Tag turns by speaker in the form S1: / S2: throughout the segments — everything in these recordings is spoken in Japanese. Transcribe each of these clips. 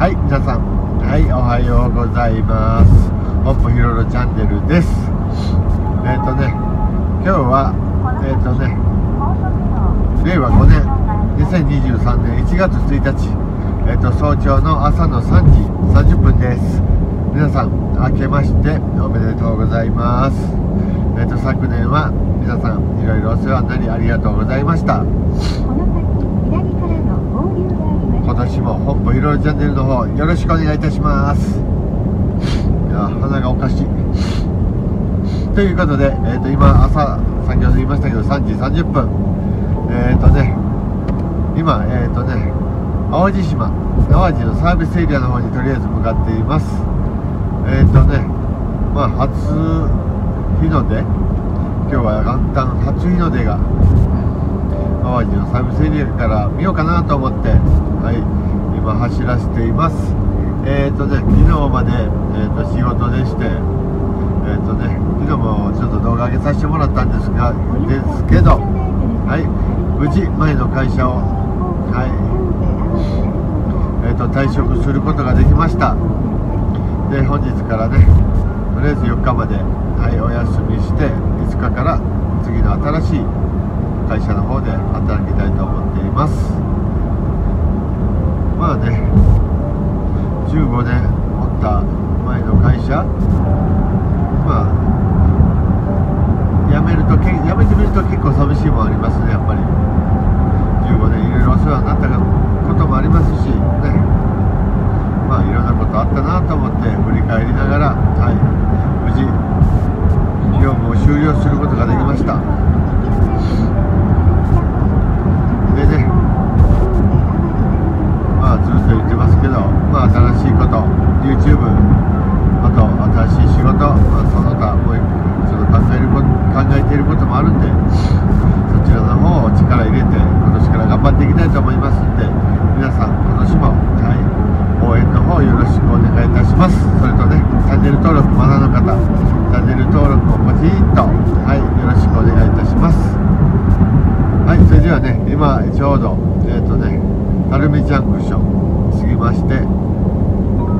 S1: はい皆さんはいおはようございます。ホップヒロロチャンネルです。えっ、ー、とね今日はえっ、ー、とね令和5年2023年1月1日えっ、ー、と早朝の朝の3時30分です。皆さん明けましておめでとうございます。えっ、と昨年は皆さんいろいろお世話になりありがとうございました。今年も本舗いろいろチャンネルの方よろしくお願いいたします。いや鼻がおかしい。ということで、えー、と今朝先ほど言いましたけど3時30分。えっ、ー、とね今えっ、ー、とね淡路島淡路のサービスエリアの方にとりあえず向かっています。えっ、ー、とねまあ初日の出。今日は元旦初日の出が淡路のサービスエリアから見ようかなと思って、はい、今走らせています。えっ、ー、とね昨日まで、えーと、仕事でしてえっ、ー、とね昨日もちょっと動画上げさせてもらったんですがですけどはい無事前の会社をはいえっ、ー、と退職することができました。で本日からねとりあえず4日まではいお休みして5日から次の新しい会社の方で働きたいと思っています。まあね15年おった前の会社。まあ辞めると辞めてみると結構寂しいもありますねやっぱり。15年いろいろお世話になったこともありますしね。まあいろんなことあったなと思って振り返りながらはい。無事業務を終了することができましたまあ、新しいこと YouTube あと新しい仕事、まあ、その他もうちょっと考えること考えていることもあるんでそちらの方を力入れて今年から頑張っていきたいと思いますんで皆さん今年も、はい、応援の方よろしくお願いいたしますそれとねチャンネル登録まだの方チャンネル登録をポチッと、はい、よろしくお願いいたしますはいそれではね今ちょうどえっ、ー、とね垂水ジャンクション過ぎまして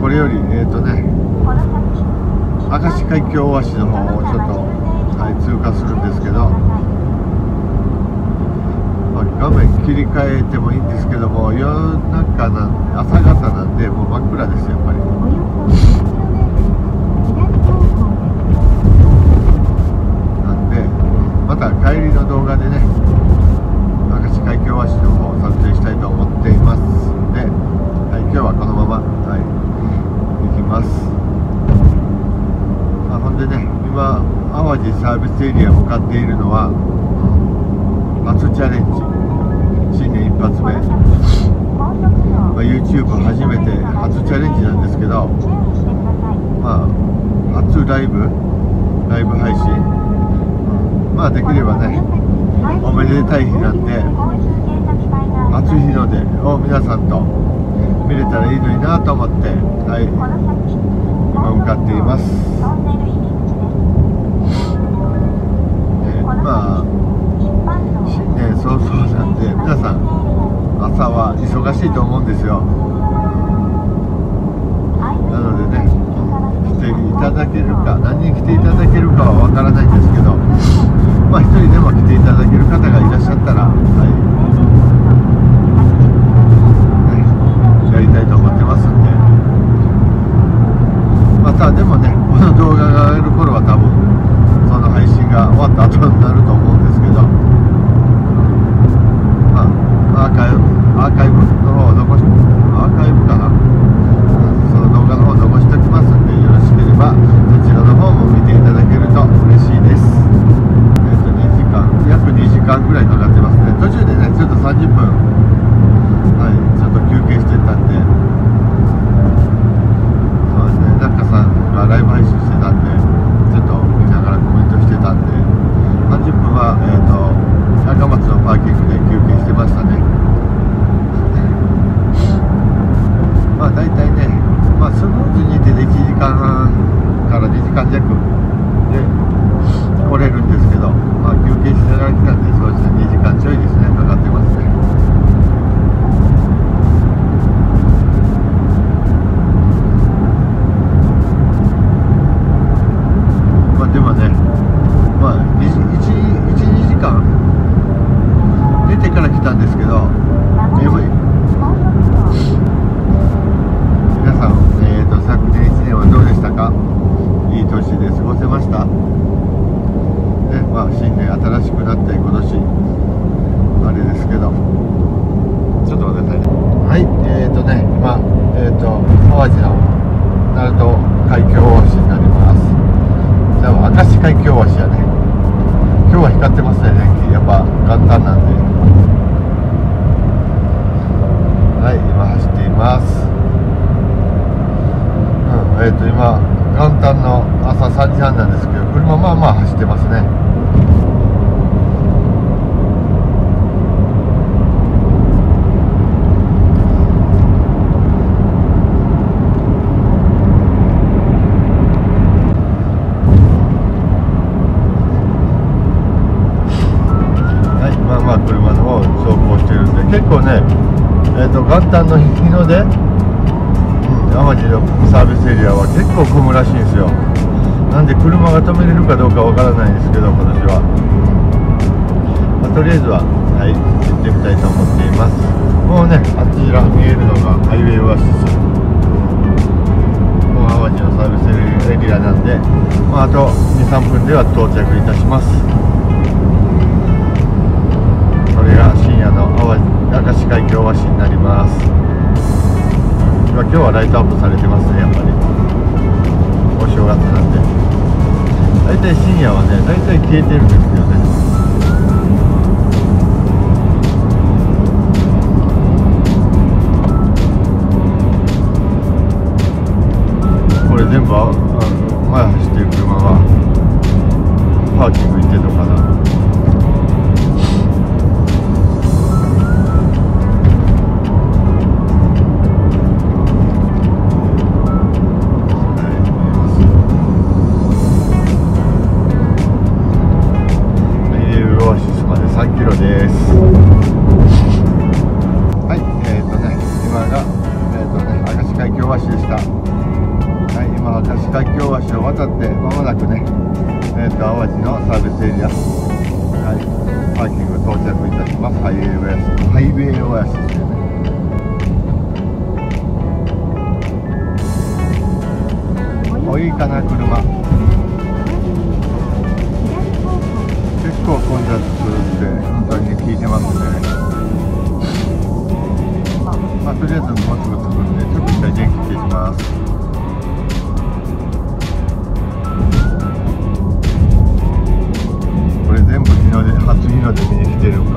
S1: これよりえっ、ー、とね明石海峡大橋の方をちょっと、はい、通過するんですけど、まあ、画面切り替えてもいいんですけども夜中なん朝方なんでもう真っ暗ですやっぱり。なんでまた帰りの動画でね海峡橋の方を撮影したいと思っています。んで今日はこのまま、はい、行きます。あほんでね今淡路サービスエリア向かっているのは初チャレンジ。新年一発目、まあ、YouTube 初めて初チャレンジなんですけどまあ初ライブライブ配信。まあできればねおめでたい日なんで初日の出を皆さんと見れたらいいのになと思って、はい、今向かっています。えまあ新年早々なんで皆さん朝は忙しいと思うんですよ。なのでね来ていただけるか何人来ていただけるかはわからないんですけどまあ一人でも来ていただける方がいらっしゃったら、はいやりたいと思ってますんでまたでもねこの動画が上がる頃は多分その配信が終わった後になると思うんですけどまあアーカイブアーカイブの方を残しアーカイブかなその動画の方を残しておきますんでよろしければそちらの方も見ていただけると嬉しいですえっ、と2時間約2時間ぐらいかかってますね途中でねちょっと30分ライブ配信してたんでちょっと見ながらコメントしてたんで30分は、えーと、高松のパーキングで休憩してましたねまあ大体ね、まあ、スムーズにいて1時間半から2時間弱で来れるんですけど、まあ、休憩しながら来たんでそうですね2時間ちょいですねかかってますねまあ新年新しくなって今年あれですけどちょっと待ってくださいねはいえーとね今えーと淡路の鳴門海峡大橋になります。じゃあ明石海峡大橋やね。今日は光ってますね。電気やっぱ元旦なんで。はい今走っています。うんえっ、ー、と今元旦の朝3時半なんですけど車まあまあ走ってますね元旦の日の出、うん、淡路のサービスエリアは結構混むらしいんですよ。なんで車が止めれるかどうかわからないんですけど今年は、まあ、とりあえずははい行ってみたいと思っています。もうねあちら見えるのがハイウェイオアシス。もう淡路のサービスエリアなんで、まあ、あと23分では到着いたします。これが深夜の淡路明石海峡橋になります。今日はライトアップされてますねやっぱり。お正月なって。大体深夜はね大体消えてるんですよね。これ全部あの前走ってる車はパーキング行ってるのかな。かな車。結構混雑って本当に聞いてますね。まあとりあえずもうすぐ着くんでちょっと一回電気消します。これ全部日の出初日の出見に来てるのか。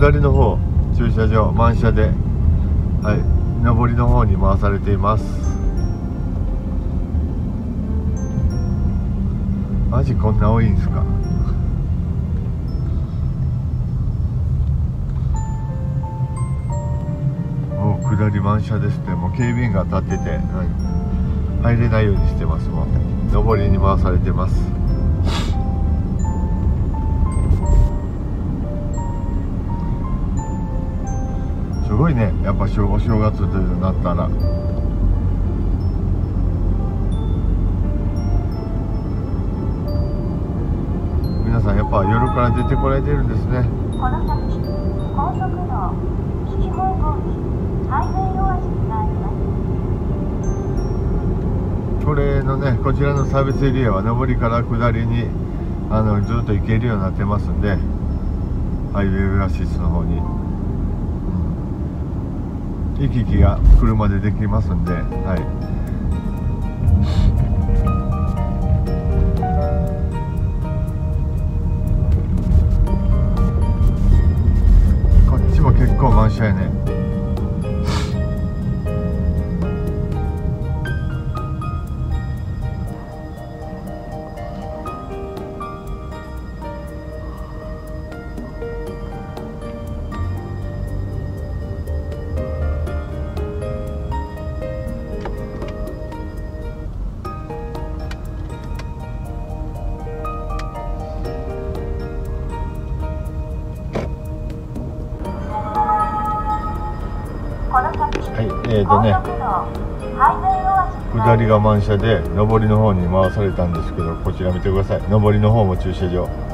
S1: 下りの方駐車場満車ではい上りの方に回されています。マジこんな多いんすか？もう下り満車ですって。もう警備員が立ってて、はい、入れないようにしてますもん上りに回されてます。ごいね。やっぱお正月というなったら。さんやっぱ夜から出てこられてるんですね。この先高速道右方向にハイウェイオアシスがあります。これのねこちらのサービスエリアは上りから下りにあのずっと行けるようになってますんでハイウェイオアシスの方に、うん、行き来が車でできますんではい。こっちも結構満車やね。えっ、とね下りが満車で上りの方に回されたんですけどこちら見てください。上りの方も駐車場。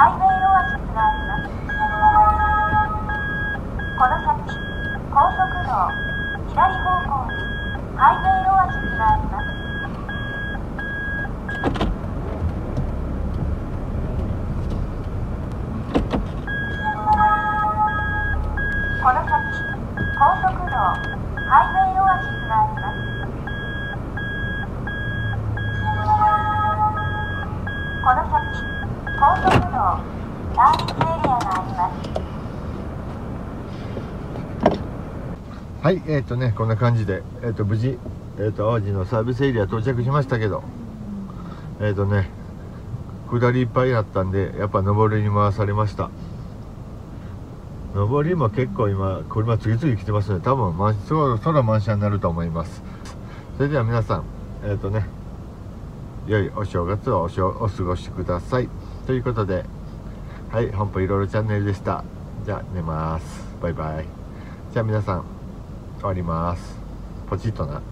S2: ハイウェイオアシスがありますこの先高速道左方向にハイウェイオアシスがありますこの先高速道ハイウェイオアシスがありますこの先高速道サービスエリアがあります
S1: はいえっ、ー、とねこんな感じでえっ、ー、と無事えっ、ー、と淡路のサービスエリア到着しましたけどえっ、とね下りいっぱいあったんでやっぱ上りに回されました。上りも結構今車次々来てますので多分そろそろ満車になると思います。それでは皆さんえっ、とね良いお正月をおしお過ごしください。ということではい本舗いろいろチャンネルでした。じゃあ寝ます。バイバイ。じゃあ皆さん変わります。ポチッとな。